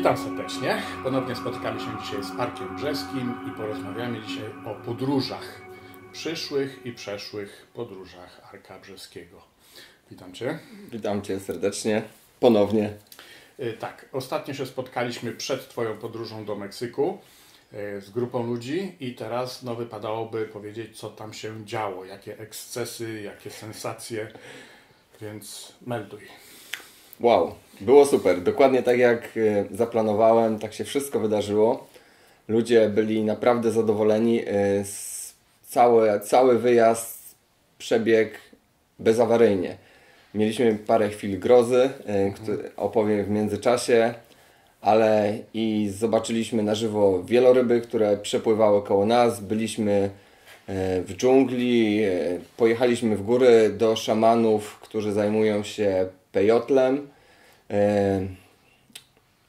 Witam serdecznie. Ponownie spotykamy się dzisiaj z Parkiem Brzeskim i porozmawiamy dzisiaj o podróżach. Przyszłych i przeszłych podróżach Arka Brzeskiego. Witam Cię. Witam Cię serdecznie. Ponownie. Y, Tak, ostatnio się spotkaliśmy przed Twoją podróżą do Meksyku y, z grupą ludzi i teraz no, wypadałoby powiedzieć, co tam się działo, jakie ekscesy, jakie sensacje, więc melduj. Wow, było super. Dokładnie tak jak e, zaplanowałem, tak się wszystko wydarzyło. Ludzie byli naprawdę zadowoleni. e, Cały, cały wyjazd przebiegł bezawaryjnie. Mieliśmy parę chwil grozy, e, które opowiem w międzyczasie, ale i zobaczyliśmy na żywo wieloryby, które przepływały koło nas. Byliśmy w dżungli, pojechaliśmy w góry do szamanów, którzy zajmują się pejotlem.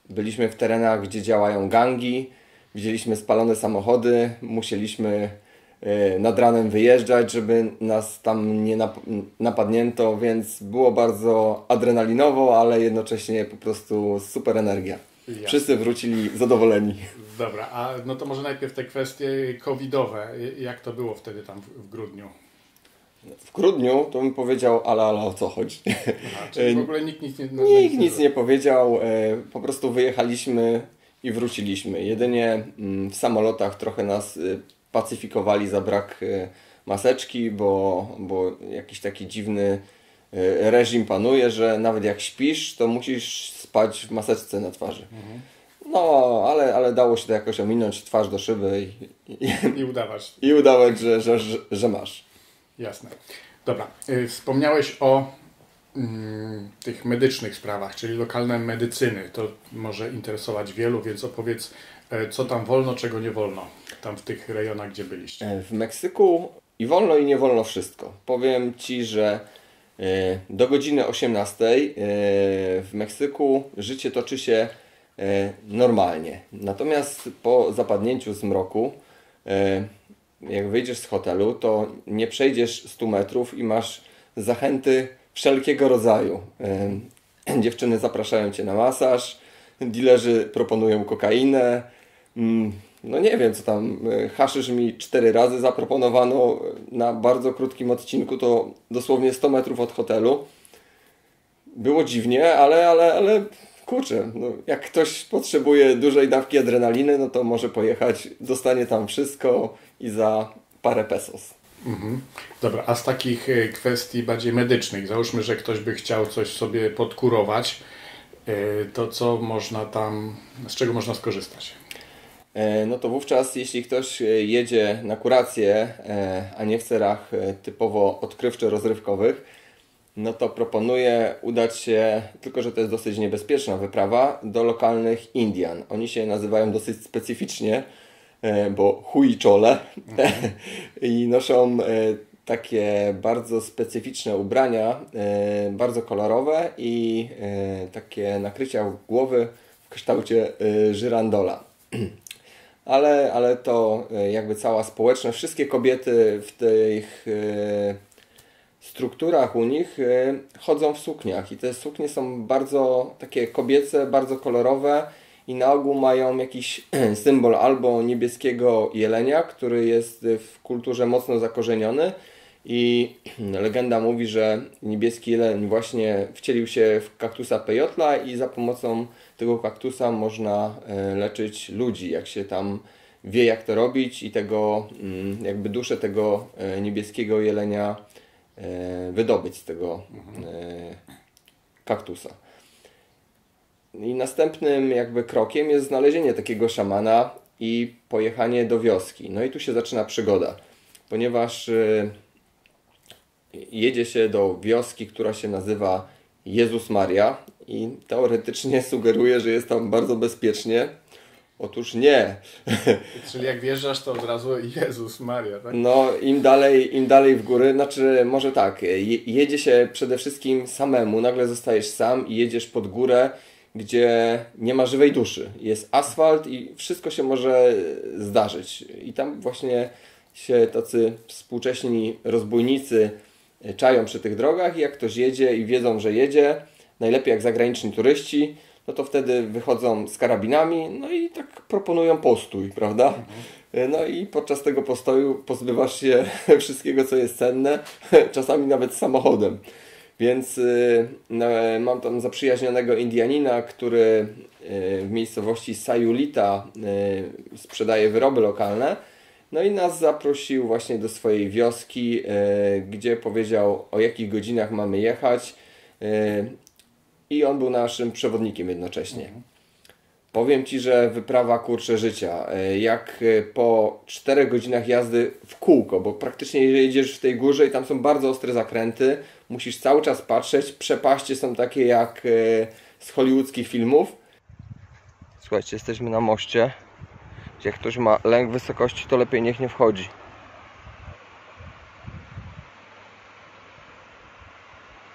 Byliśmy w terenach, gdzie działają gangi, widzieliśmy spalone samochody, musieliśmy e, nad ranem wyjeżdżać, żeby nas tam nie nap- napadnięto, więc było bardzo adrenalinowo, ale jednocześnie po prostu super energia. Jasne. Wszyscy wrócili zadowoleni. Dobra, a no to może najpierw te kwestie covidowe. Jak to było wtedy tam w grudniu? W grudniu to bym powiedział, ale, ale o co chodzi? Aha, czyli w ogóle nikt nic nie... no, Nikt nic nie powiedział, e, po prostu wyjechaliśmy i wróciliśmy. Jedynie mm, w samolotach trochę nas e, pacyfikowali za brak e, maseczki, bo, bo jakiś taki dziwny e, reżim panuje, że nawet jak śpisz, to musisz spać w maseczce na twarzy. No, ale, ale dało się to jakoś ominąć twarz do szyby i, i, I udawać. i udawać, że, że, że, że masz. Jasne. Dobra, y, wspomniałeś o mm, tych medycznych sprawach, czyli lokalne medycyny. To może interesować wielu, więc opowiedz, e, co tam wolno, czego nie wolno, tam w tych rejonach, gdzie byliście. E, W Meksyku i wolno i nie wolno wszystko. Powiem Ci, że e, do godziny 18 e, w Meksyku życie toczy się normalnie. Natomiast po zapadnięciu zmroku, jak wyjdziesz z hotelu, to nie przejdziesz 100 metrów i masz zachęty wszelkiego rodzaju. Dziewczyny zapraszają Cię na masaż, dilerzy proponują kokainę, Mm, No nie wiem, co tam. e, Haszysz mi cztery razy zaproponowano na bardzo krótkim odcinku, to dosłownie 100 metrów od hotelu. Było dziwnie, ale, ale, ale kurczę, no, jak ktoś potrzebuje dużej dawki adrenaliny, no to może pojechać, dostanie tam wszystko i za parę pesos. Mhm. Dobra, a z takich e, kwestii bardziej medycznych, załóżmy, że ktoś by chciał coś sobie podkurować, e, to co można tam, z czego można skorzystać? E, no to wówczas, jeśli ktoś e, jedzie na kurację, e, a nie w celach typowo odkrywczo-rozrywkowych, no to proponuję udać się, tylko że to jest dosyć niebezpieczna wyprawa, do lokalnych Indian. Oni się nazywają dosyć specyficznie, e, bo huiczole i noszą e, takie bardzo specyficzne ubrania, e, bardzo kolorowe i takie nakrycia głowy w kształcie żyrandola. Ale, ale to jakby cała społeczność, wszystkie kobiety w tych strukturach u nich chodzą w sukniach. I te suknie są bardzo takie kobiece, bardzo kolorowe i na ogół mają jakiś symbol albo niebieskiego jelenia, który jest w kulturze mocno zakorzeniony i legenda mówi, że niebieski jeleń właśnie wcielił się w kaktusa pejotla i za pomocą tego kaktusa można e, leczyć ludzi, jak się tam wie jak to robić i tego mm, jakby duszę tego e, niebieskiego jelenia e, wydobyć z tego kaktusa. I następnym jakby krokiem jest znalezienie takiego szamana i pojechanie do wioski. No i tu się zaczyna przygoda, ponieważ e, jedzie się do wioski, która się nazywa Jezus Maria i teoretycznie sugeruje, że jest tam bardzo bezpiecznie. Otóż nie. Czyli jak wjeżdżasz, to od razu Jezus Maria, tak? No, im dalej, im dalej w góry, znaczy może tak, je, jedzie się przede wszystkim samemu, nagle zostajesz sam i jedziesz pod górę, gdzie nie ma żywej duszy. Jest asfalt i wszystko się może zdarzyć. I tam właśnie się tacy współcześni rozbójnicy czają przy tych drogach i jak ktoś jedzie i wiedzą, że jedzie, najlepiej jak zagraniczni turyści, no to wtedy wychodzą z karabinami, no i tak proponują postój, prawda? No i podczas tego postoju pozbywasz się wszystkiego, co jest cenne, czasami nawet samochodem. Więc y, mam tam zaprzyjaźnionego Indianina, który y, w miejscowości Sayulita y, sprzedaje wyroby lokalne. No i nas zaprosił właśnie do swojej wioski, gdzie powiedział o jakich godzinach mamy jechać. I on był naszym przewodnikiem jednocześnie. Mhm. Powiem Ci, że wyprawa kurcze życia, jak po 4 godzinach jazdy w kółko, bo praktycznie jedziesz w tej górze i tam są bardzo ostre zakręty, musisz cały czas patrzeć. Przepaście są takie jak e, z hollywoodzkich filmów. Słuchajcie, jesteśmy na moście. Jak ktoś ma lęk wysokości, to lepiej niech nie wchodzi.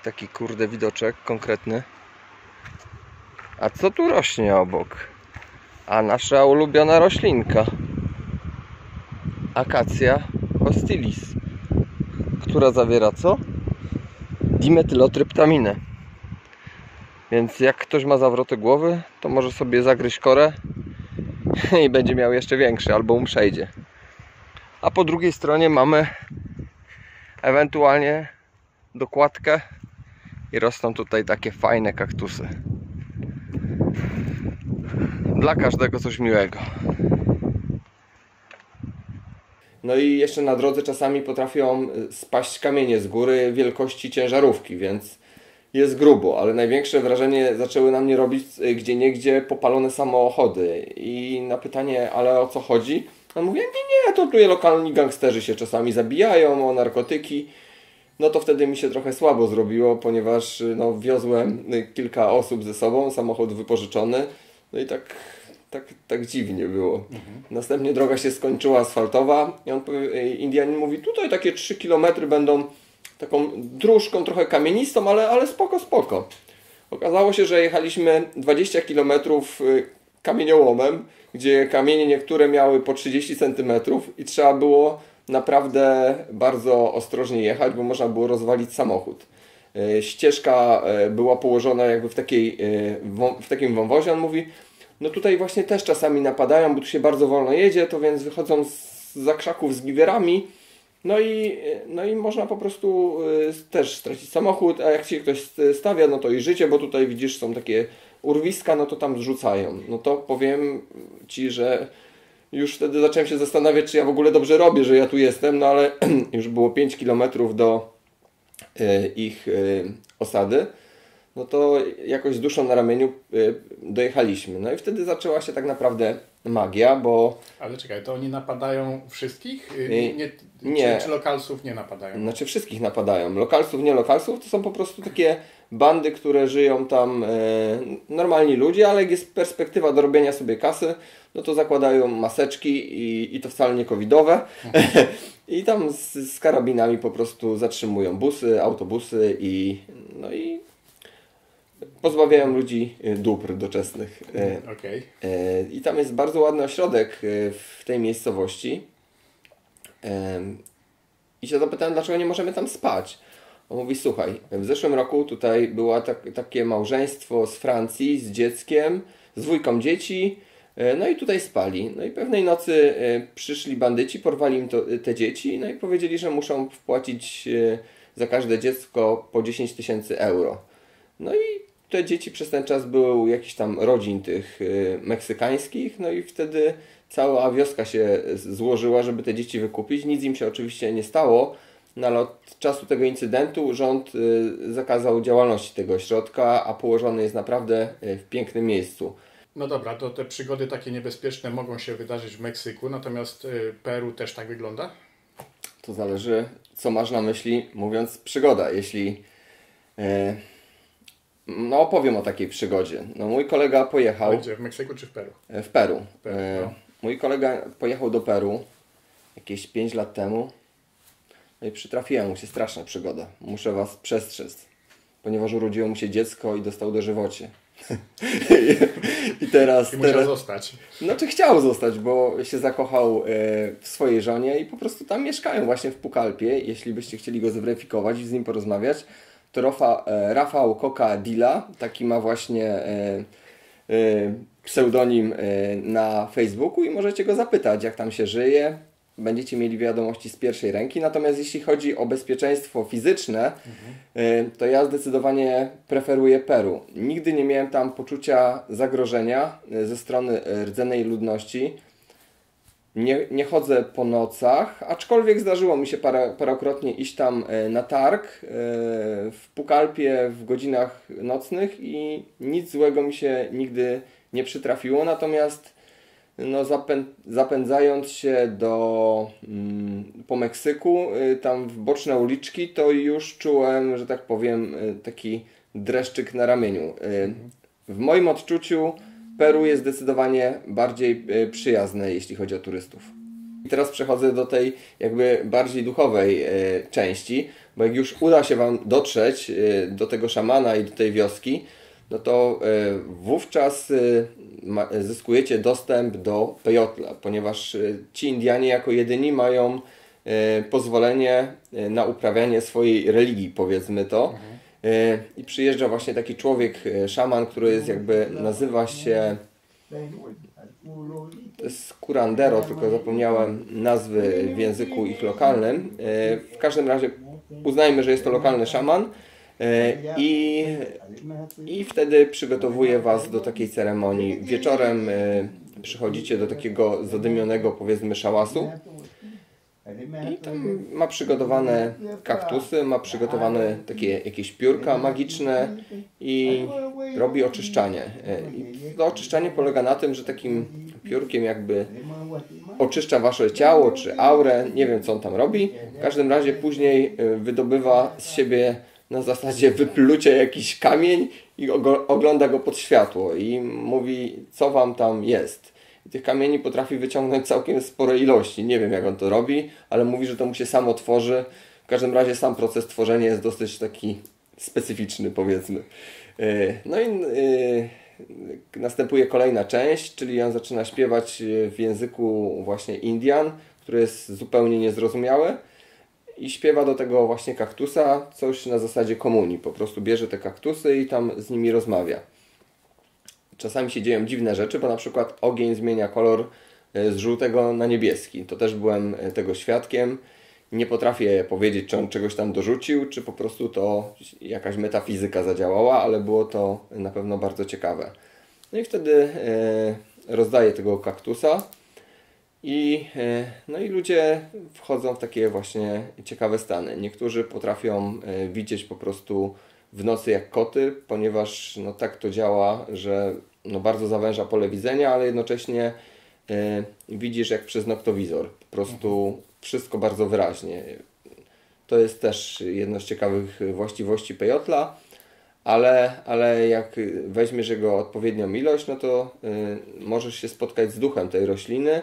Taki kurde widoczek konkretny. A co tu rośnie obok? A nasza ulubiona roślinka. Akacja hostilis. Która zawiera co? Dimetylotryptaminę. Więc jak ktoś ma zawroty głowy, to może sobie zagryźć korę i będzie miał jeszcze większy, albo mu przejdzie. A po drugiej stronie mamy ewentualnie dokładkę i rosną tutaj takie fajne kaktusy. Dla każdego coś miłego. No i jeszcze na drodze czasami potrafią e, spaść kamienie z góry wielkości ciężarówki, więc jest grubo, ale największe wrażenie zaczęły na mnie robić e, gdzie niegdzie popalone samochody. I na pytanie, ale o co chodzi? On mówi, nie, nie, to tu lokalni gangsterzy się czasami zabijają o narkotyki. No to wtedy mi się trochę słabo zrobiło, ponieważ no, wiozłem kilka osób ze sobą, samochód wypożyczony. No i tak tak, tak dziwnie było. Mhm. Następnie droga się skończyła asfaltowa i on, Indianin mówi, tutaj takie 3 km będą taką dróżką trochę kamienistą, ale, ale spoko, spoko. Okazało się, że jechaliśmy 20 km y, kamieniołomem, gdzie kamienie niektóre miały po 30 cm i trzeba było naprawdę bardzo ostrożnie jechać, bo można było rozwalić samochód. Y, ścieżka y, była położona jakby w, takiej, w takim wąwozie. On mówi, no tutaj właśnie też czasami napadają, bo tu się bardzo wolno jedzie, to więc wychodzą z zakrzaków z giwerami, no i, no i można po prostu y, też stracić samochód, a jak się ktoś stawia, no to i życie, bo tutaj widzisz są takie urwiska, no to tam zrzucają. No to powiem Ci, że już wtedy zacząłem się zastanawiać, czy ja w ogóle dobrze robię, że ja tu jestem, no ale już było 5 km do y, ich y, osady no to jakoś z duszą na ramieniu y, dojechaliśmy. No i wtedy zaczęła się tak naprawdę magia, bo... Ale czekaj, to oni napadają wszystkich? Y, nie, nie, nie. Czy, czy lokalsów nie napadają? Znaczy wszystkich napadają. Lokalsów, nie lokalsów, to są po prostu takie bandy, które żyją tam, e, normalni ludzie, ale jak jest perspektywa do robienia sobie kasy, no to zakładają maseczki i, i to wcale nie covidowe. I tam z, z karabinami po prostu zatrzymują busy, autobusy i no i pozbawiają ludzi y, dóbr doczesnych. Y, okay. I tam jest bardzo ładny ośrodek y, w tej miejscowości. I się zapytałem, dlaczego nie możemy tam spać. On mówi, słuchaj, w zeszłym roku tutaj było tak, takie małżeństwo z Francji z dzieckiem, z dwójką dzieci, no i tutaj spali. No i pewnej nocy przyszli bandyci, porwali im to, te dzieci, no i powiedzieli, że muszą wpłacić za każde dziecko po 10 tysięcy euro. No i te dzieci przez ten czas były u jakichś tam rodzin tych y, meksykańskich, no i wtedy cała wioska się złożyła, żeby te dzieci wykupić. Nic im się oczywiście nie stało, no ale od czasu tego incydentu rząd y, zakazał działalności tego ośrodka, a położony jest naprawdę y, w pięknym miejscu. No dobra, to te przygody takie niebezpieczne mogą się wydarzyć w Meksyku, natomiast Peru też tak wygląda? To zależy, co masz na myśli, mówiąc przygoda. Jeśli no opowiem o takiej przygodzie. No mój kolega pojechał... Gdzie? W Meksyku czy w Peru? E, w Peru. W Peru e, no. Mój kolega pojechał do Peru jakieś 5 lat temu. No i przytrafiła mu się straszna przygoda. Muszę Was przestrzec. Ponieważ urodziło mu się dziecko i dostał dożywocie. I teraz... I musiał teraz, zostać. Znaczy chciał zostać, bo się zakochał e, w swojej żonie i po prostu tam mieszkają właśnie w Pukalpie. Jeśli byście chcieli go zweryfikować i z nim porozmawiać, to Rafa, e, Rafał Koka Dila, taki ma właśnie e, pseudonim na Facebooku i możecie go zapytać, jak tam się żyje. Będziecie mieli wiadomości z pierwszej ręki. Natomiast jeśli chodzi o bezpieczeństwo fizyczne, mhm. to ja zdecydowanie preferuję Peru. Nigdy nie miałem tam poczucia zagrożenia ze strony rdzennej ludności nie, nie chodzę po nocach, aczkolwiek zdarzyło mi się parę, parokrotnie iść tam e, na targ e, w Pukalpie w godzinach nocnych i nic złego mi się nigdy nie przytrafiło, natomiast no, zapę, zapędzając się do, mm, po Meksyku, e, tam w boczne uliczki, to już czułem, że tak powiem, taki dreszczyk na ramieniu. W moim odczuciu Peru jest zdecydowanie bardziej e, przyjazne, jeśli chodzi o turystów. I teraz przechodzę do tej jakby bardziej duchowej e, części, bo jak już uda się Wam dotrzeć e, do tego szamana i do tej wioski, no to wówczas zyskujecie dostęp do pejotla, ponieważ ci Indianie jako jedyni mają pozwolenie na uprawianie swojej religii, powiedzmy to. Mhm. I przyjeżdża właśnie taki człowiek, e, szaman, który jest jakby, nazywa się to jest Curandero, tylko zapomniałem nazwy w języku ich lokalnym. E, w każdym razie uznajmy, że jest to lokalny szaman e, i, i wtedy przygotowuje Was do takiej ceremonii. Wieczorem przychodzicie do takiego zadymionego powiedzmy szałasu i tam ma przygotowane kaktusy, ma przygotowane takie jakieś piórka magiczne i robi oczyszczanie. I to oczyszczanie polega na tym, że takim piórkiem jakby oczyszcza wasze ciało czy aurę, nie wiem co on tam robi. W każdym razie później e, wydobywa z siebie na zasadzie wyplucia jakiś kamień i ogląda go pod światło i mówi co wam tam jest. I tych kamieni potrafi wyciągnąć całkiem spore ilości. Nie wiem jak on to robi, ale mówi, że to mu się samo tworzy. W każdym razie sam proces tworzenia jest dosyć taki specyficzny powiedzmy. E, no i e, następuje kolejna część, czyli on zaczyna śpiewać w języku właśnie Indian, który jest zupełnie niezrozumiały i śpiewa do tego właśnie kaktusa coś na zasadzie komunii. Po prostu bierze te kaktusy i tam z nimi rozmawia czasami się dzieją dziwne rzeczy, bo na przykład ogień zmienia kolor e, z żółtego na niebieski. To też byłem e, tego świadkiem. Nie potrafię powiedzieć, czy on czegoś tam dorzucił, czy po prostu to jakaś metafizyka zadziałała, ale było to na pewno bardzo ciekawe. No i wtedy e, rozdaję tego kaktusa i, no i ludzie wchodzą w takie właśnie ciekawe stany. Niektórzy potrafią widzieć po prostu w nocy jak koty, ponieważ no, tak to działa, że no, bardzo zawęża pole widzenia, ale jednocześnie y, widzisz jak przez noktowizor. Po prostu mhm. wszystko bardzo wyraźnie. To jest też jedna z ciekawych właściwości pejotla, ale, ale jak weźmiesz jego odpowiednią ilość, no to y, możesz się spotkać z duchem tej rośliny.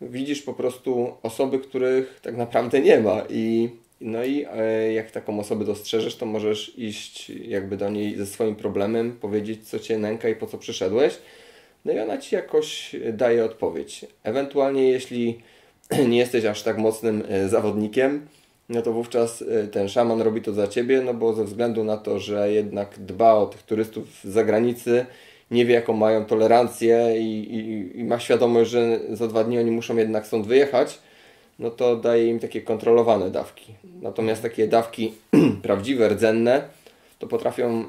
Widzisz po prostu osoby, których tak naprawdę nie ma i no i e, jak taką osobę dostrzeżesz, to możesz iść jakby do niej ze swoim problemem, powiedzieć co Cię nęka i po co przyszedłeś. No i ona Ci jakoś daje odpowiedź. Ewentualnie jeśli nie jesteś aż tak mocnym e, zawodnikiem, no to wówczas e, ten szaman robi to za Ciebie, no bo ze względu na to, że jednak dba o tych turystów z zagranicy, nie wie jaką mają tolerancję i, i, i ma świadomość, że za dwa dni oni muszą jednak stąd wyjechać, no to daje im takie kontrolowane dawki. Natomiast takie dawki prawdziwe, rdzenne, to potrafią y,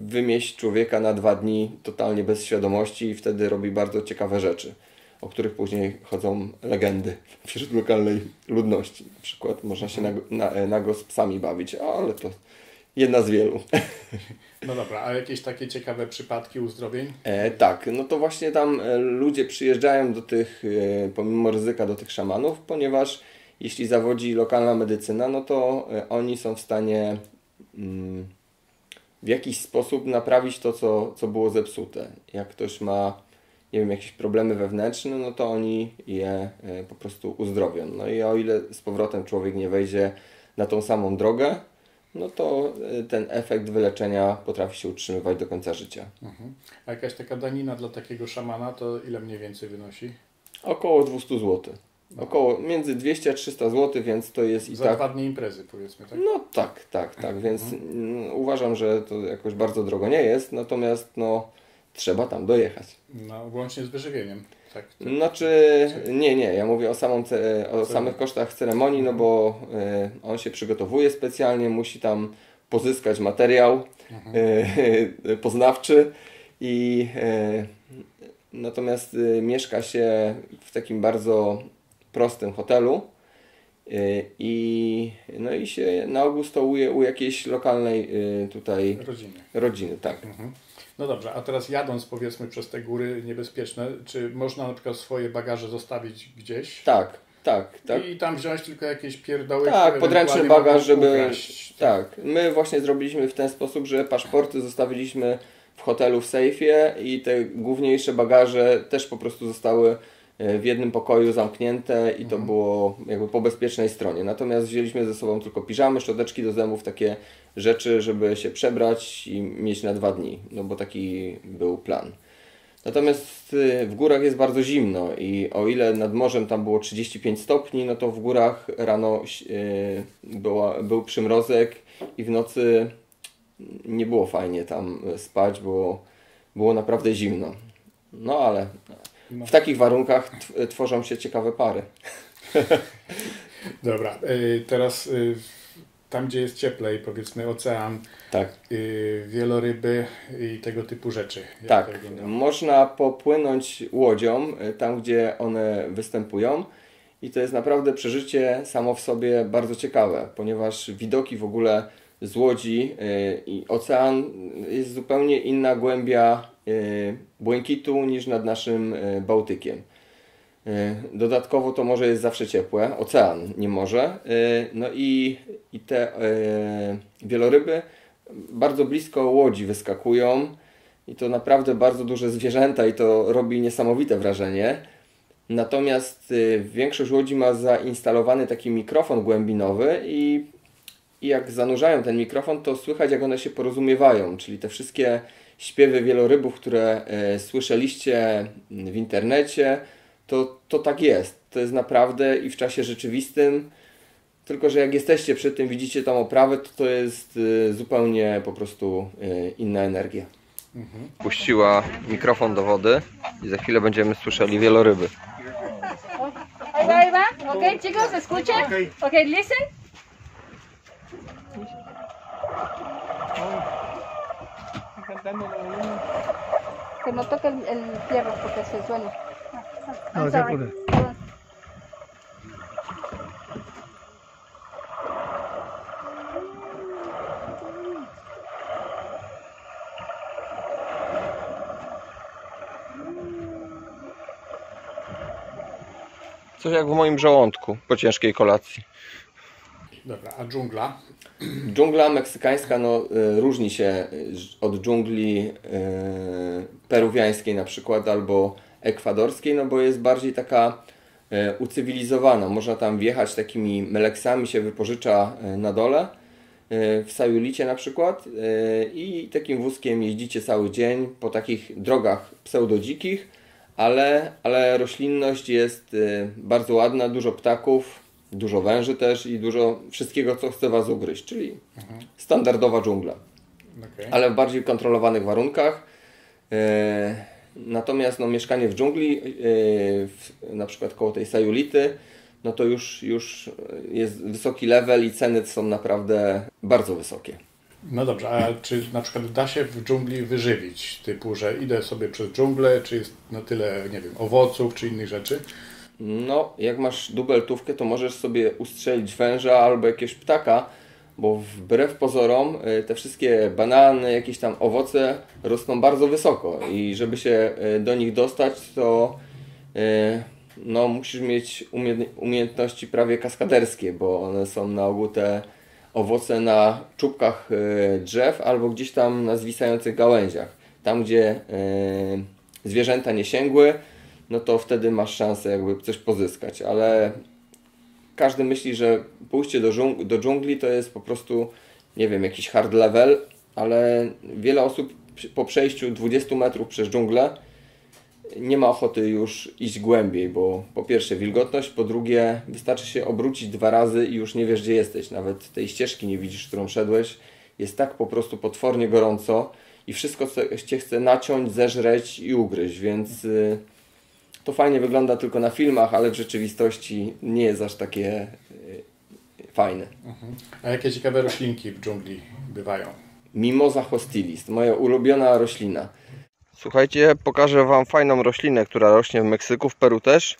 wymieść człowieka na dwa dni totalnie bez świadomości i wtedy robi bardzo ciekawe rzeczy, o których później chodzą legendy wśród lokalnej ludności. Na przykład można się nago, na, nago z psami bawić, ale to jedna z wielu. No dobra, a jakieś takie ciekawe przypadki uzdrowień? E, tak, no to właśnie tam e, ludzie przyjeżdżają do tych, e, pomimo ryzyka, do tych szamanów, ponieważ jeśli zawodzi lokalna medycyna, no to e, oni są w stanie mm, w jakiś sposób naprawić to, co, co było zepsute. Jak ktoś ma, nie wiem, jakieś problemy wewnętrzne, no to oni je po prostu uzdrowią. No i o ile z powrotem człowiek nie wejdzie na tą samą drogę, no to y, ten efekt wyleczenia potrafi się utrzymywać do końca życia. Mhm. A jakaś taka danina dla takiego szamana to ile mniej więcej wynosi? Około 200 zł. No. Około między 200 a 300 zł, więc to jest i Za tak... dwa dni imprezy powiedzmy, tak? No tak, tak, tak, więc mhm. uważam, że to jakoś bardzo drogo nie jest, natomiast no trzeba tam dojechać. No, łącznie z wyżywieniem. Tak. Znaczy, nie, nie, ja mówię o, samą, o samych kosztach ceremonii, no bo y, on się przygotowuje specjalnie, musi tam pozyskać materiał y, poznawczy i y, natomiast mieszka się w takim bardzo prostym hotelu i, no i się na ogół stołuje u jakiejś lokalnej tutaj rodziny. rodziny tak. Mhm. No dobrze, a teraz jadąc powiedzmy przez te góry niebezpieczne, czy można na przykład swoje bagaże zostawić gdzieś? Tak, tak, tak. I tam wziąć tylko jakieś pierdoły, Tak, podręczny bagaż, żeby... Tak, my właśnie zrobiliśmy w ten sposób, że paszporty zostawiliśmy w hotelu w sejfie i te główniejsze bagaże też po prostu zostały w jednym pokoju zamknięte i to mhm. było jakby po bezpiecznej stronie. Natomiast wzięliśmy ze sobą tylko piżamy, szczoteczki do zębów, takie rzeczy, żeby się przebrać i mieć na dwa dni, no bo taki był plan. Natomiast y, w górach jest bardzo zimno i o ile nad morzem tam było 35 stopni, no to w górach rano y, była, był przymrozek i w nocy nie było fajnie tam spać, bo było naprawdę zimno. No ale. W takich warunkach tworzą się ciekawe pary. Dobra, y, teraz tam, gdzie jest cieplej, powiedzmy ocean, tak. y, wieloryby i tego typu rzeczy. tak, można popłynąć łodzią y, tam, gdzie one występują i to jest naprawdę przeżycie samo w sobie bardzo ciekawe, ponieważ widoki w ogóle z łodzi y, i ocean jest zupełnie inna głębia y, błękitu niż nad naszym y, Bałtykiem. E, dodatkowo to morze jest zawsze ciepłe, ocean nie może. E, no i, i te e, wieloryby bardzo blisko łodzi wyskakują i to naprawdę bardzo duże zwierzęta i to robi niesamowite wrażenie. Natomiast większość łodzi ma zainstalowany taki mikrofon głębinowy i, i jak zanurzają ten mikrofon, to słychać jak one się porozumiewają, czyli te wszystkie śpiewy wielorybów, które słyszeliście w internecie, to, to tak jest. To jest naprawdę i w czasie rzeczywistym. Tylko, że jak jesteście przy tym, widzicie tą oprawę, to to jest y, zupełnie po prostu y, inna energia. Mhm. Puściła mikrofon do wody i za chwilę będziemy słyszeli wieloryby. Ahí va, ahí va. Ok, chicos, escuchen. Ok, listen. Que no toque el, el fierro porque se suena. No, se puede. Coś jak w moim żołądku po ciężkiej kolacji. Dobra, a dżungla? Dżungla meksykańska no, y, różni się od dżungli y, peruwiańskiej na przykład albo ekwadorskiej, no bo jest bardziej taka e, ucywilizowana. Można tam wjechać takimi meleksami, się wypożycza e, na dole, e, w Sajulicie na przykład i takim wózkiem jeździcie cały dzień po takich drogach pseudodzikich, ale, ale roślinność jest bardzo ładna, dużo ptaków, dużo węży też i dużo wszystkiego, co chce Was ugryźć, czyli mhm. standardowa dżungla. Okay. Ale w bardziej kontrolowanych warunkach. Natomiast no, mieszkanie w dżungli, yy, w, na przykład koło tej Sajulity, no to już, już jest wysoki level i ceny są naprawdę bardzo wysokie. No dobrze, a czy na przykład da się w dżungli wyżywić, typu, że idę sobie przez dżunglę, czy jest na tyle, nie wiem, owoców, czy innych rzeczy? No, jak masz dubeltówkę, to możesz sobie ustrzelić węża albo jakiegoś ptaka, bo wbrew pozorom y, te wszystkie banany, jakieś tam owoce rosną bardzo wysoko i żeby się y, do nich dostać, to y, no, musisz mieć umiejętności prawie kaskaderskie, bo one są na ogół te owoce na czubkach drzew albo gdzieś tam na zwisających gałęziach. Tam, gdzie zwierzęta nie sięgły, no to wtedy masz szansę jakby coś pozyskać, ale każdy myśli, że pójście do, dżung do dżungli to jest po prostu, nie wiem, jakiś hard level, ale wiele osób po przejściu 20 metrów przez dżunglę nie ma ochoty już iść głębiej, bo po pierwsze wilgotność, po drugie wystarczy się obrócić dwa razy i już nie wiesz gdzie jesteś, nawet tej ścieżki nie widzisz, którą szedłeś. Jest tak po prostu potwornie gorąco i wszystko cię chce naciąć, zeżreć i ugryźć, więc y, to fajnie wygląda tylko na filmach, ale w rzeczywistości nie jest aż takie y, fajne. A jakie ciekawe roślinki w dżungli bywają? Mimosa hostilis, moja ulubiona roślina. Słuchajcie, pokażę Wam fajną roślinę, która rośnie w Meksyku, w Peru też.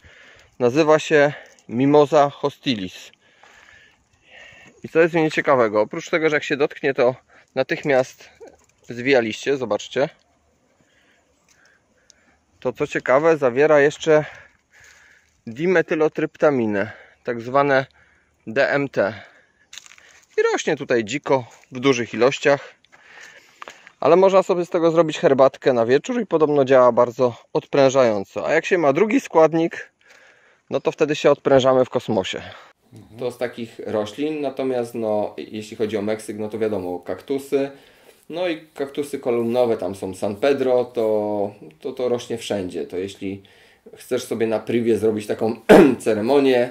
Nazywa się Mimosa hostilis. I co jest w niej ciekawego? Oprócz tego, że jak się dotknie, to natychmiast zwija liście, zobaczcie. To co ciekawe, zawiera jeszcze dimetylotryptaminę, tak zwane DMT. I rośnie tutaj dziko w dużych ilościach. Ale można sobie z tego zrobić herbatkę na wieczór i podobno działa bardzo odprężająco. A jak się ma drugi składnik, no to wtedy się odprężamy w kosmosie. To z takich roślin, natomiast no, jeśli chodzi o Meksyk, no to wiadomo, kaktusy. No i kaktusy kolumnowe, tam są San Pedro, to, to to rośnie wszędzie. To jeśli chcesz sobie na privie zrobić taką ceremonię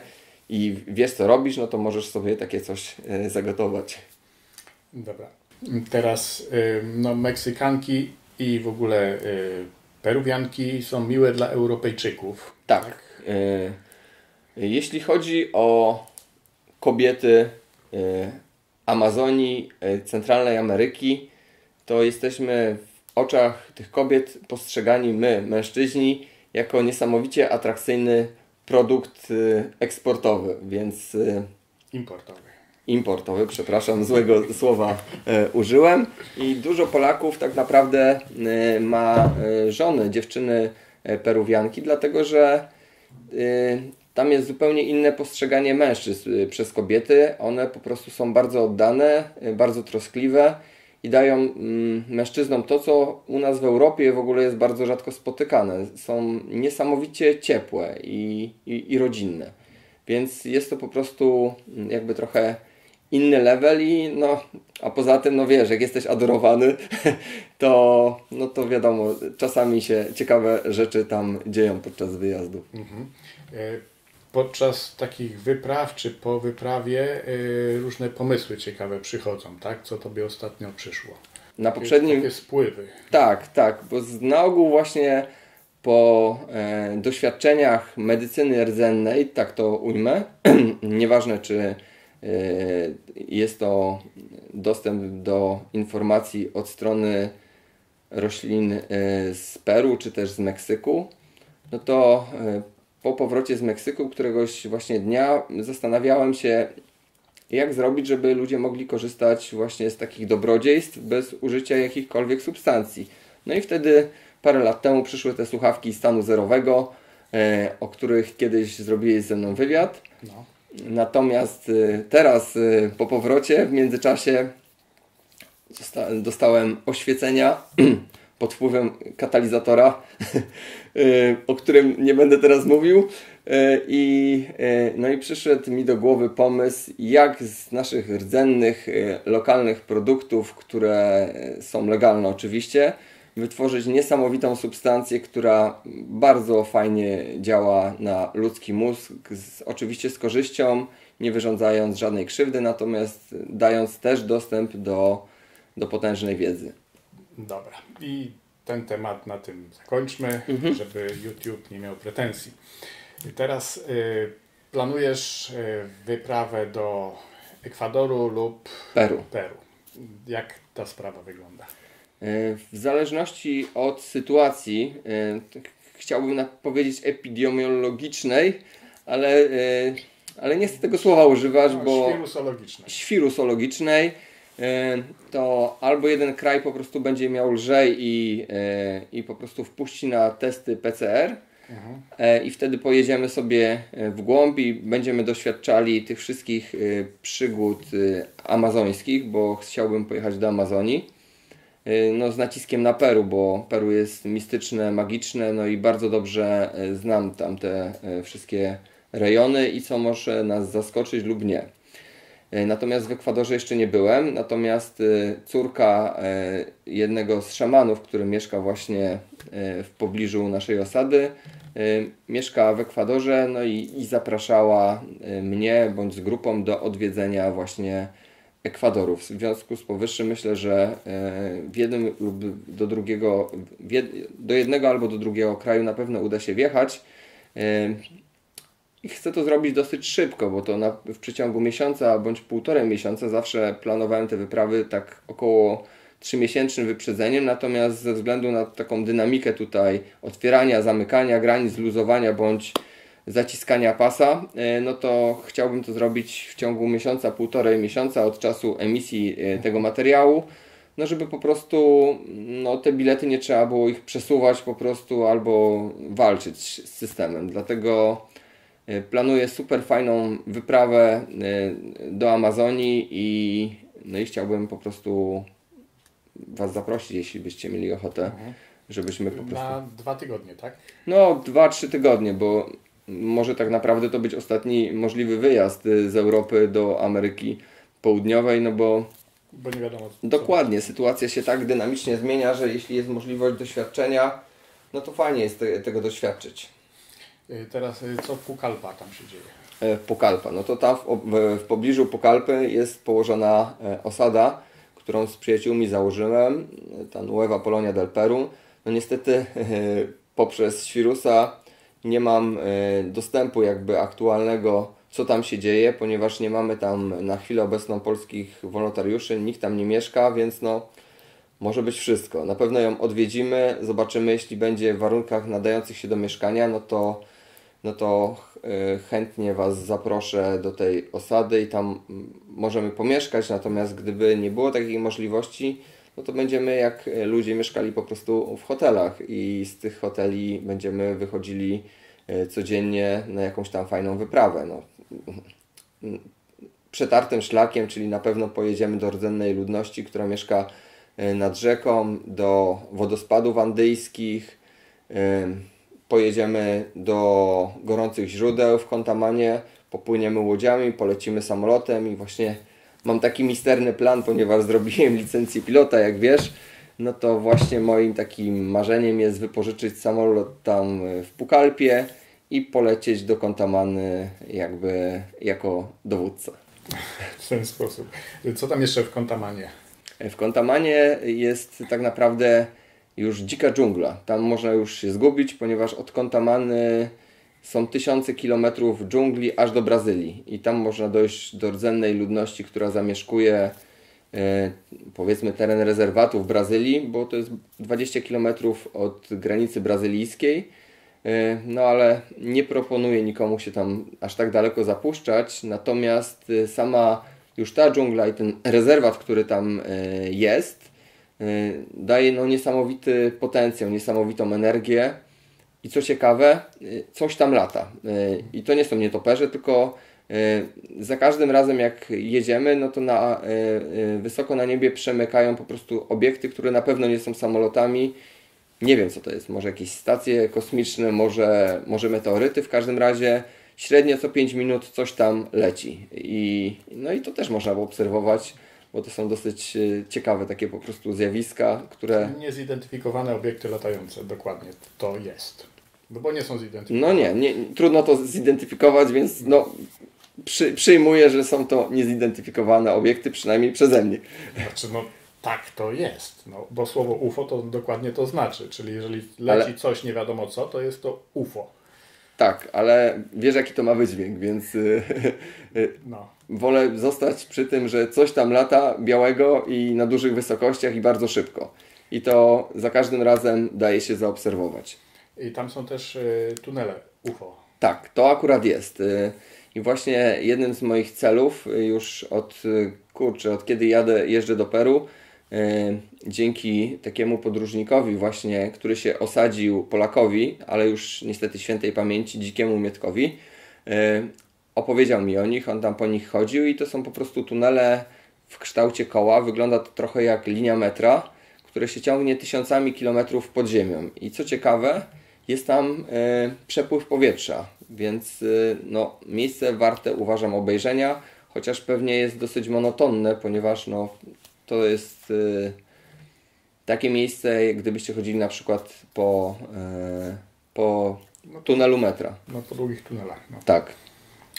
i wiesz co robisz, no to możesz sobie takie coś e, zagotować. Dobra. Teraz y, no, Meksykanki i w ogóle y, Peruwianki są miłe dla Europejczyków. Tak. e, Jeśli chodzi o kobiety e, Amazonii, Centralnej Ameryki, to jesteśmy w oczach tych kobiet postrzegani my, mężczyźni, jako niesamowicie atrakcyjny produkt e, eksportowy, więc e, Importowe. importowy, przepraszam, złego słowa e, użyłem. I dużo Polaków tak naprawdę e, ma e, żony, dziewczyny e, peruwianki, dlatego że tam jest zupełnie inne postrzeganie mężczyzn przez kobiety. One po prostu są bardzo oddane, bardzo troskliwe i dają mm, mężczyznom to, co u nas w Europie w ogóle jest bardzo rzadko spotykane. Są niesamowicie ciepłe i, i, i rodzinne. Więc jest to po prostu mm, jakby trochę inny level i no, a poza tym, no wiesz, jak jesteś adorowany, to no to wiadomo, czasami się ciekawe rzeczy tam dzieją podczas wyjazdów. Y, Podczas takich wypraw czy po wyprawie y, różne pomysły ciekawe przychodzą, tak? Co tobie ostatnio przyszło? Na poprzednim Takie spływy. Tak, tak, bo z, na ogół właśnie po e, doświadczeniach medycyny rdzennej, tak to ujmę, nieważne czy e, jest to dostęp do informacji od strony roślin e, z Peru czy też z Meksyku, no to e, po powrocie z Meksyku któregoś właśnie dnia zastanawiałem się, jak zrobić, żeby ludzie mogli korzystać właśnie z takich dobrodziejstw bez użycia jakichkolwiek substancji. No i wtedy parę lat temu przyszły te słuchawki stanu zerowego, e, o których kiedyś zrobiłeś ze mną wywiad. No. Natomiast e, teraz e, po powrocie w międzyczasie dostałem oświecenia pod wpływem katalizatora, e, o którym nie będę teraz mówił. E, I, e, no i przyszedł mi do głowy pomysł, jak z naszych rdzennych, lokalnych produktów, które są legalne oczywiście, wytworzyć niesamowitą substancję, która bardzo fajnie działa na ludzki mózg, z, oczywiście z korzyścią, nie wyrządzając żadnej krzywdy, natomiast dając też dostęp do, do potężnej wiedzy. Dobra. I ten temat na tym zakończmy, żeby YouTube nie miał pretensji. I teraz y, planujesz y, wyprawę do Ekwadoru lub Peru. Peru. Jak ta sprawa wygląda? E, W zależności od sytuacji, e, tak chciałbym powiedzieć epidemiologicznej, ale, e, ale nie chcę tego słowa używać, No, bo Świrusologiczne. świrusologicznej, e, to albo jeden kraj po prostu będzie miał lżej i, e, i po prostu wpuści na testy PCR, e, i wtedy pojedziemy sobie e, w głąb i będziemy doświadczali tych wszystkich e, przygód e, amazońskich, bo chciałbym pojechać do Amazonii. E, No, z naciskiem na Peru, bo Peru jest mistyczne, magiczne, no i bardzo dobrze e, znam tam te e, wszystkie rejony i co może nas zaskoczyć lub nie. E, Natomiast w Ekwadorze jeszcze nie byłem, natomiast e, córka e, jednego z szamanów, który mieszka właśnie w pobliżu naszej osady, mieszka w Ekwadorze no i, i zapraszała mnie bądź z grupą do odwiedzenia właśnie Ekwadoru. W związku z powyższym myślę, że w jednym lub do drugiego, do jednego albo do drugiego kraju na pewno uda się wjechać. I chcę to zrobić dosyć szybko, bo to na, w przeciągu miesiąca bądź półtorej miesiąca zawsze planowałem te wyprawy tak około trzymiesięcznym wyprzedzeniem, natomiast ze względu na taką dynamikę tutaj otwierania, zamykania granic, luzowania bądź zaciskania pasa, e, no to chciałbym to zrobić w ciągu miesiąca, półtorej miesiąca od czasu emisji e, tego materiału, no żeby po prostu no, te bilety nie trzeba było ich przesuwać po prostu albo walczyć z systemem. Dlatego planuję super fajną wyprawę do Amazonii i, no i chciałbym po prostu Was zaprosić, jeśli byście mieli ochotę, mhm. żebyśmy po prostu... Na dwa tygodnie, tak? No, dwa, trzy tygodnie, bo może tak naprawdę to być ostatni możliwy wyjazd z Europy do Ameryki Południowej, no bo bo nie wiadomo. Co. Dokładnie, sytuacja się tak dynamicznie zmienia, że jeśli jest możliwość doświadczenia, no to fajnie jest te, tego doświadczyć. Y, teraz y, co Pukalpa tam się dzieje? E, Pukalpa, no to tam w, w, w pobliżu Pukalpy jest położona e, osada, którą z przyjaciółmi założyłem, ta Nueva Polonia del Peru. No niestety poprzez Świrusa nie mam e, dostępu jakby aktualnego, co tam się dzieje, ponieważ nie mamy tam na chwilę obecną polskich wolontariuszy, nikt tam nie mieszka, więc no może być wszystko. Na pewno ją odwiedzimy, zobaczymy, jeśli będzie w warunkach nadających się do mieszkania, no to, no to e, chętnie Was zaproszę do tej osady i tam możemy pomieszkać, natomiast gdyby nie było takiej możliwości, no to będziemy jak e, ludzie mieszkali po prostu w hotelach i z tych hoteli będziemy wychodzili e, codziennie na jakąś tam fajną wyprawę. No. Przetartym szlakiem, czyli na pewno pojedziemy do rdzennej ludności, która mieszka nad rzeką, do wodospadów andyjskich, pojedziemy do gorących źródeł w Kontamanie, popłyniemy łodziami, polecimy samolotem i właśnie mam taki misterny plan, ponieważ zrobiłem licencję pilota, jak wiesz, no to właśnie moim takim marzeniem jest wypożyczyć samolot tam w Pukalpie i polecieć do Kontamany jakby jako dowódca. W ten sposób. Co tam jeszcze w Kontamanie? W Kontamanie jest tak naprawdę już dzika dżungla. Tam można już się zgubić, ponieważ od Kontamany są tysiące kilometrów dżungli aż do Brazylii i tam można dojść do rdzennej ludności, która zamieszkuje e, powiedzmy teren rezerwatu w Brazylii, bo to jest 20 kilometrów od granicy brazylijskiej. E, no ale nie proponuję nikomu się tam aż tak daleko zapuszczać, natomiast e, sama już ta dżungla i ten rezerwat, który tam jest, daje no niesamowity potencjał, niesamowitą energię i co ciekawe, y, coś tam lata. Y, I to nie są nietoperze, tylko y, za każdym razem jak jedziemy, no to na, wysoko na niebie przemykają po prostu obiekty, które na pewno nie są samolotami. Nie wiem co to jest, może jakieś stacje kosmiczne, może, może meteoryty, w każdym razie średnio co 5 minut coś tam leci. I, no i to też można obserwować, bo to są dosyć ciekawe takie po prostu zjawiska, które... Niezidentyfikowane obiekty latające, dokładnie to jest. No bo nie są zidentyfikowane. No nie, nie trudno to zidentyfikować, więc no, przy, przyjmuję, że są to niezidentyfikowane obiekty, przynajmniej przeze mnie. Znaczy, no tak to jest, no, bo słowo UFO to dokładnie to znaczy, czyli jeżeli leci ale... coś nie wiadomo co, to jest to UFO. Tak, ale wiesz jaki to ma wydźwięk, więc y, y, no. wolę zostać przy tym, że coś tam lata białego i na dużych wysokościach i bardzo szybko. I to za każdym razem daje się zaobserwować. I tam są też y, tunele UFO. Tak, to akurat jest. I właśnie jednym z moich celów już od kurczę, od kiedy jadę, jeżdżę do Peru, dzięki takiemu podróżnikowi właśnie, który się osadził Polakowi, ale już niestety świętej pamięci, dzikiemu Mietkowi, opowiedział mi o nich, on tam po nich chodził i to są po prostu tunele w kształcie koła. Wygląda to trochę jak linia metra, które się ciągnie tysiącami kilometrów pod ziemią. I co ciekawe, jest tam e, przepływ powietrza, więc e, no, miejsce warte uważam obejrzenia, chociaż pewnie jest dosyć monotonne, ponieważ no, to jest e, takie miejsce, gdybyście chodzili na przykład po, po no tunelu metra. No po długich tunelach. No. Tak.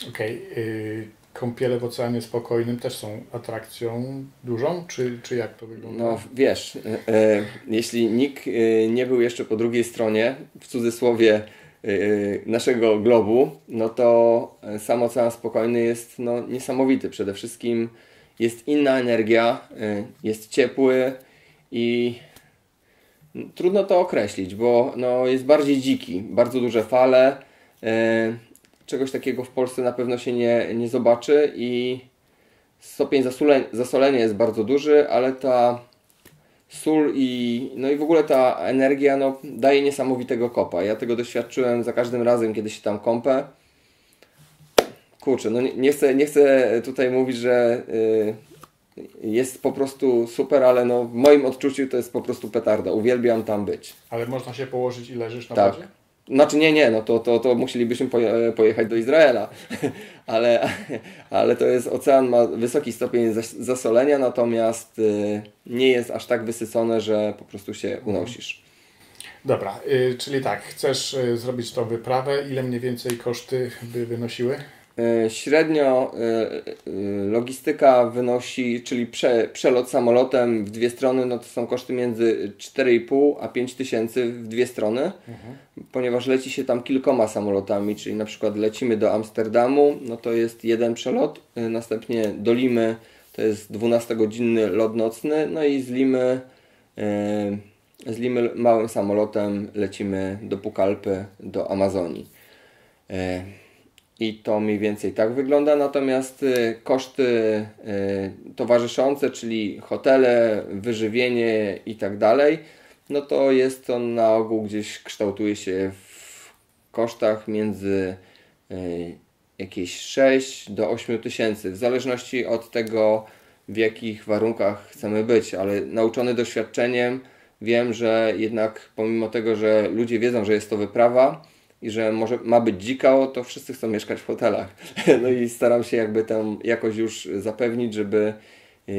Okej. Okay. kąpiele w Oceanie Spokojnym też są atrakcją dużą, czy, czy jak to wygląda? No wiesz, e, e, jeśli nikt e, nie był jeszcze po drugiej stronie, w cudzysłowie e, naszego globu, no to sam Ocean Spokojny jest no, niesamowity. Przede wszystkim jest inna energia, e, jest ciepły i trudno to określić, bo no, jest bardziej dziki, bardzo duże fale. E, czegoś takiego w Polsce na pewno się nie, nie zobaczy i stopień zasole, zasolenia jest bardzo duży, ale ta sól i no i w ogóle ta energia no, daje niesamowitego kopa. Ja tego doświadczyłem za każdym razem, kiedy się tam kąpę. Kurczę, no nie, nie chcę, nie chcę tutaj mówić, że y, jest po prostu super, ale no w moim odczuciu to jest po prostu petarda. Uwielbiam tam być. Ale można się położyć i leżysz na Tak. wodzie? Znaczy nie, nie, no to, to, to musielibyśmy poje, pojechać do Izraela, ale, ale to jest ocean, ma wysoki stopień zas- zasolenia, natomiast y, nie jest aż tak wysycone, że po prostu się unosisz. Dobra, y, czyli tak, chcesz y, zrobić tą wyprawę. Ile mniej więcej koszty by wynosiły? Y, Średnio y, y, logistyka wynosi, czyli prze, przelot samolotem w dwie strony, no to są koszty między 4,5 a 5 tysięcy w dwie strony, ponieważ leci się tam kilkoma samolotami, czyli na przykład lecimy do Amsterdamu, no to jest jeden przelot, następnie do Limy to jest 12-godzinny lot nocny, no i z Limy, z Limy małym samolotem lecimy do Pukalpy, do Amazonii. I to mniej więcej tak wygląda. Natomiast y, koszty y, towarzyszące, czyli hotele, wyżywienie i tak dalej, no to jest to na ogół gdzieś kształtuje się w kosztach między y, jakieś 6 do 8 tysięcy, w zależności od tego, w jakich warunkach chcemy być, ale nauczony doświadczeniem wiem, że jednak pomimo tego, że ludzie wiedzą, że jest to wyprawa, i że może ma być dzikało, to wszyscy chcą mieszkać w hotelach. No i staram się jakby tam jakoś już zapewnić, żeby y,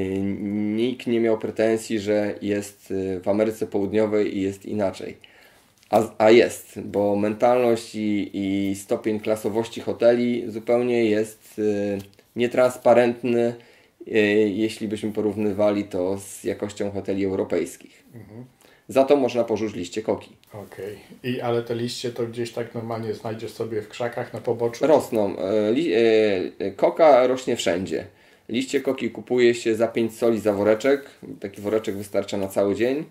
nikt nie miał pretensji, że jest y, w Ameryce Południowej i jest inaczej. A, a jest, bo mentalność i, i stopień klasowości hoteli zupełnie jest y, nietransparentny, jeśli byśmy porównywali to z jakością hoteli europejskich. Za to można porzuć liście koki. Okej. I Ale te liście to gdzieś tak normalnie znajdziesz sobie w krzakach na poboczu? Rosną. E, li, e, koka rośnie wszędzie. Liście koki kupuje się za 5 soli za woreczek. Taki woreczek wystarcza na cały dzień.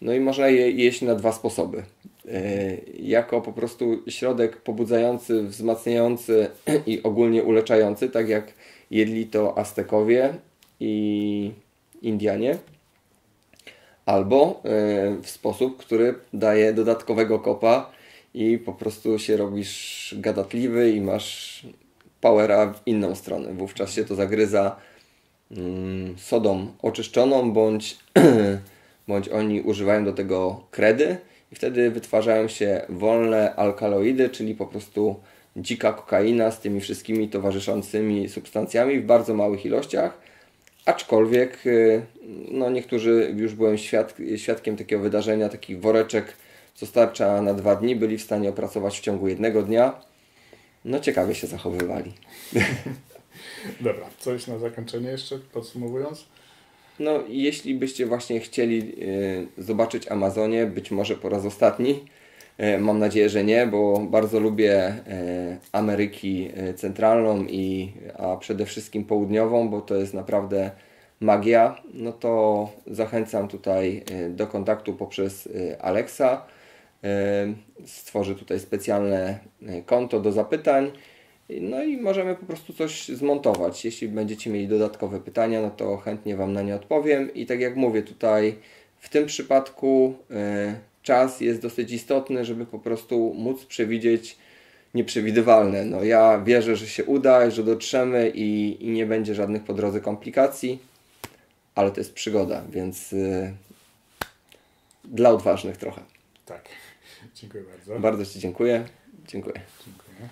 No i można je jeść na dwa sposoby. E, jako po prostu środek pobudzający, wzmacniający i ogólnie uleczający, tak jak jedli to Aztekowie i Indianie. Albo e, w sposób, który daje dodatkowego kopa i po prostu się robisz gadatliwy i masz powera w inną stronę. Wówczas się to zagryza mm, sodą oczyszczoną, bądź, bądź oni używają do tego kredy i wtedy wytwarzają się wolne alkaloidy, czyli po prostu dzika kokaina z tymi wszystkimi towarzyszącymi substancjami w bardzo małych ilościach. Aczkolwiek, y, no niektórzy, już byłem świad, świadkiem takiego wydarzenia, taki woreczek, co starcza na dwa dni, byli w stanie opracować w ciągu jednego dnia. No ciekawie się zachowywali. Dobra, coś na zakończenie jeszcze podsumowując? No jeśli byście właśnie chcieli y, zobaczyć Amazonię, być może po raz ostatni, mam nadzieję, że nie, bo bardzo lubię y, Ameryki y, Centralną i a przede wszystkim Południową, bo to jest naprawdę magia, no to zachęcam tutaj do kontaktu poprzez Alexa. Stworzy tutaj specjalne konto do zapytań. No i możemy po prostu coś zmontować. Jeśli będziecie mieli dodatkowe pytania, no to chętnie Wam na nie odpowiem. I tak jak mówię, tutaj w tym przypadku czas jest dosyć istotny, żeby po prostu móc przewidzieć nieprzewidywalne. No ja wierzę, że się uda, że dotrzemy i, i nie będzie żadnych po drodze komplikacji, ale to jest przygoda, więc y, dla odważnych trochę. Tak. Dziękuję bardzo. Bardzo Ci dziękuję. Dziękuję. Dziękuję.